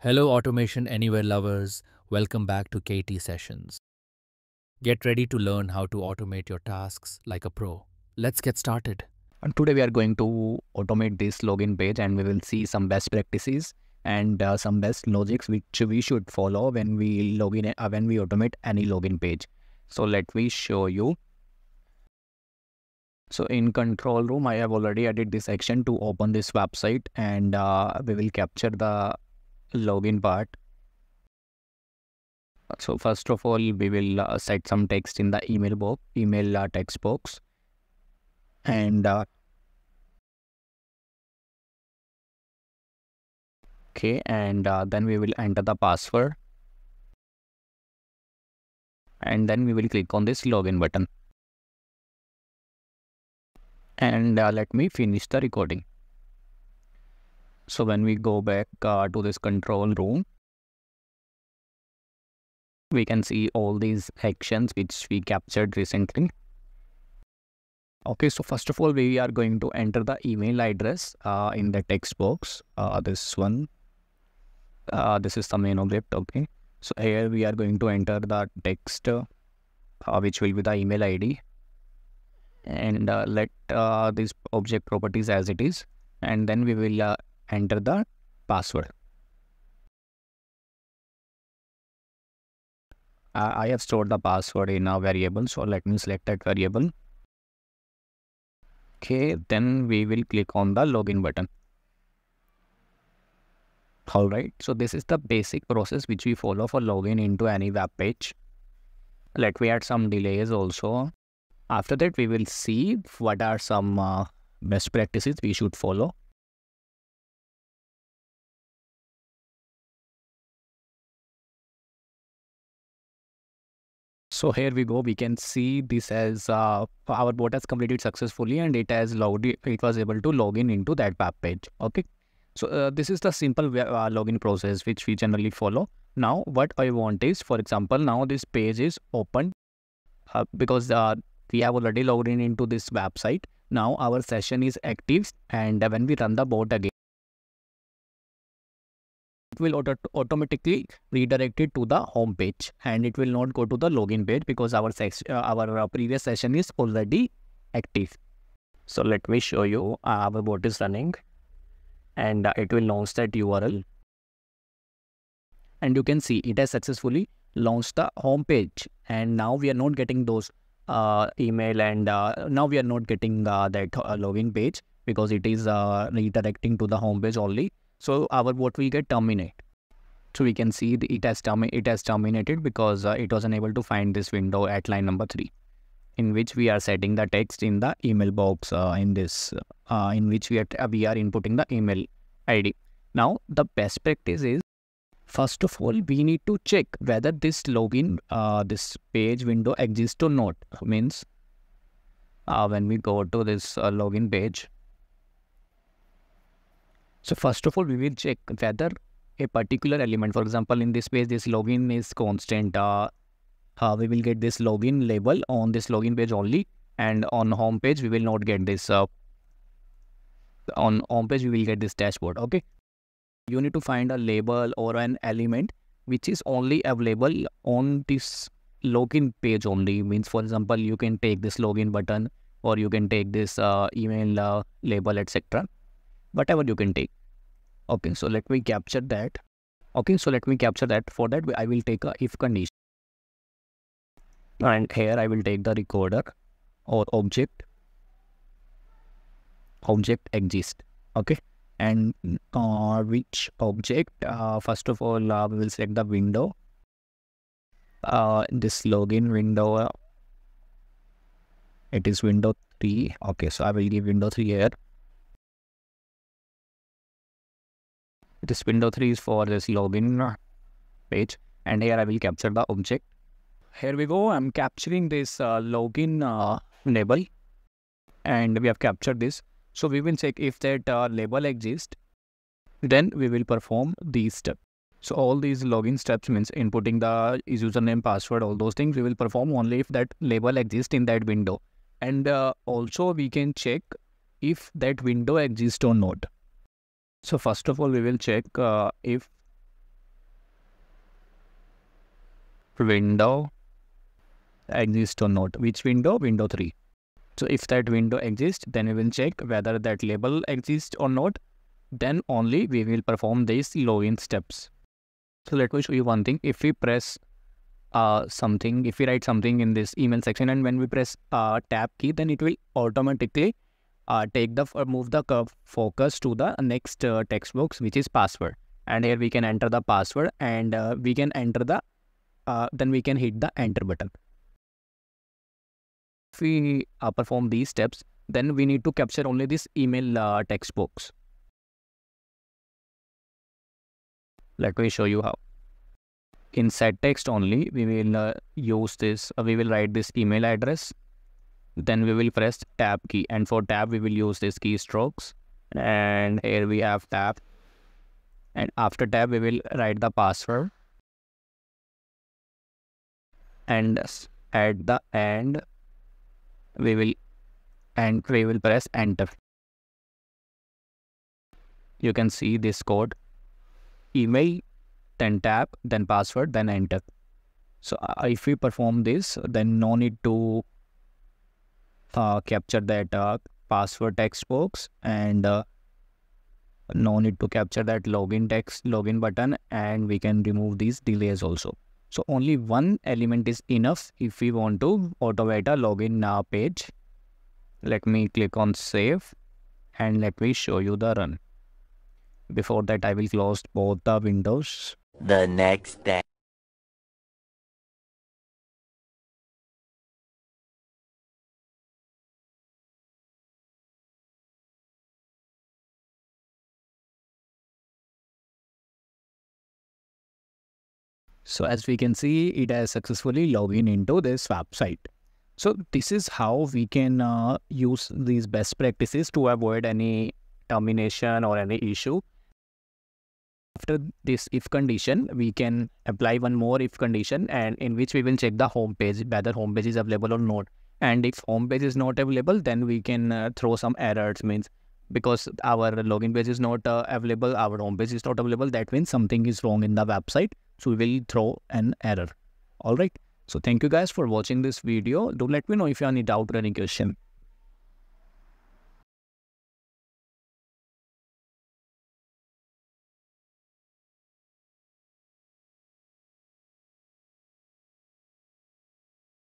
Hello, Automation Anywhere lovers. Welcome back to KT Sessions. Get ready to learn how to automate your tasks like a pro. Let's get started. And today we are going to automate this login page and we will see some best practices and uh, some best logics which we should follow when we login uh, when we automate any login page. So let me show you. So in control room, I have already added this action to open this website and uh, we will capture the login part. So first of all, we will uh, set some text in the email box, email uh, text box. And uh, okay and uh, then we will enter the password. And then we will click on this login button. And uh, let me finish the recording so when we go back uh, to this control room we can see all these actions which we captured recently Okay, so first of all, we are going to enter the email address uh, in the text box. Uh, this one, uh, this is the main object. Okay, so here we are going to enter the text, uh, which will be the email ID, and uh, let uh, this object properties as it is, and then we will enter the password. I have stored the password in a variable, so let me select that variable. Okay then we will click on the login button. All right so this is the basic process which we follow for login into any web page. Let me add some delays also. After that we will see what are some uh, best practices we should follow So here we go. We can see this as uh, our bot has completed successfully and it has logged. It was able to log in into that web page. Okay. So uh, this is the simple uh, login process which we generally follow. Now what I want is, for example, now this page is open uh, because uh, we have already logged in into this website. Now our session is active and when we run the bot again, will auto automatically redirect it to the home page and it will not go to the login page because our uh, our uh, previous session is already active. So let me show you uh, our bot is running and uh, it will launch that URL and you can see it has successfully launched the home page and now we are not getting those uh, email and uh, now we are not getting that login page because it is redirecting to the home page only so our what will get terminate. So we can see it has, it has terminated because uh, it was unable to find this window at line number 3 in which we are setting the text in the email box uh, in this uh, in which we are, we are inputting the email ID. Now the best practice is first of all we need to check whether this login uh, this page window exists or not means uh, when we go to this uh, login page so first of all, we will check whether a particular element, for example, in this page, this login is constant. Uh, uh, we will get this login label on this login page only. And on home page, we will not get this. Uh, on home page, we will get this dashboard. Okay. You need to find a label or an element which is only available on this login page only. Means, for example, you can take this login button or you can take this uh, email uh, label, etc whatever you can take. Okay so let me capture that. Okay so let me capture that. For that i will take a if condition. And here i will take the recorder or object. Object exist. Okay? And uh, which object? Uh, first of all uh, we will select the window. Uh, this login window uh, it is window 3 okay so i will give window 3 here this window 3 is for this login page and here I will capture the object. Here we go, I'm capturing this uh, login uh, label and we have captured this. So we will check if that uh, label exists, then we will perform these steps. So all these login steps means inputting the username, password, all those things we will perform only if that label exists in that window. And uh, also we can check if that window exists or not. So first of all, we will check uh, if window exists or not. Which window? Window 3. So if that window exists, then we will check whether that label exists or not. Then only we will perform these login steps. So let me show you one thing. If we press uh, something, if we write something in this email section and when we press uh, tab key, then it will automatically uh, take the uh, move the curve focus to the next uh, text box which is password. And here we can enter the password and uh, we can enter the uh, then we can hit the enter button. If we uh, perform these steps then we need to capture only this email uh, text box let me show you how. In set text only we will use this we will write this email address then we will press tab key and for tab we will use this keystrokes and here we have tab. And after tab we will write the password. And at the end we will and we will press enter. You can see this code. Email then tab then password then enter. So uh, if we perform this then no need to uh, capture that uh, password text box and uh, no need to capture that login text login button and we can remove these delays also. So only one element is enough if we want to automate a login uh, page. Let me click on save and let me show you the run. Before that i will close both the windows. The next day. So as we can see, it has successfully logged in into this website. So this is how we can uh, use these best practices to avoid any termination or any issue. After this if condition, we can apply one more if condition and in which we will check the home page, whether home page is available or not. And if home page is not available, then we can uh, throw some errors means because our login page is not uh, available, our home page is not available. That means something is wrong in the website. So we will throw an error. All right. So thank you guys for watching this video. Do let me know if you have any doubt or any question.